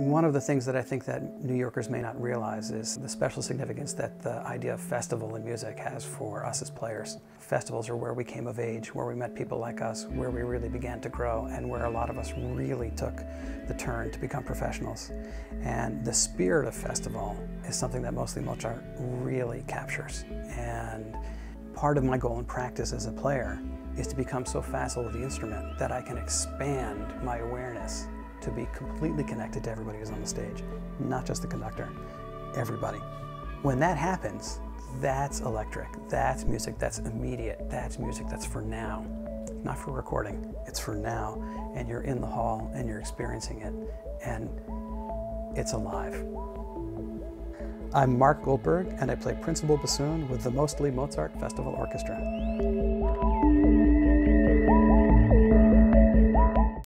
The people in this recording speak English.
One of the things that I think that New Yorkers may not realize is the special significance that the idea of festival in music has for us as players. Festivals are where we came of age, where we met people like us, where we really began to grow, and where a lot of us really took the turn to become professionals. And the spirit of festival is something that mostly Mozart really captures. And part of my goal in practice as a player is to become so facile with the instrument that I can expand my awareness to be completely connected to everybody who's on the stage, not just the conductor, everybody. When that happens, that's electric. That's music that's immediate. That's music that's for now, not for recording. It's for now, and you're in the hall and you're experiencing it, and it's alive. I'm Marc Goldberg, and I play principal bassoon with the Mostly Mozart Festival Orchestra.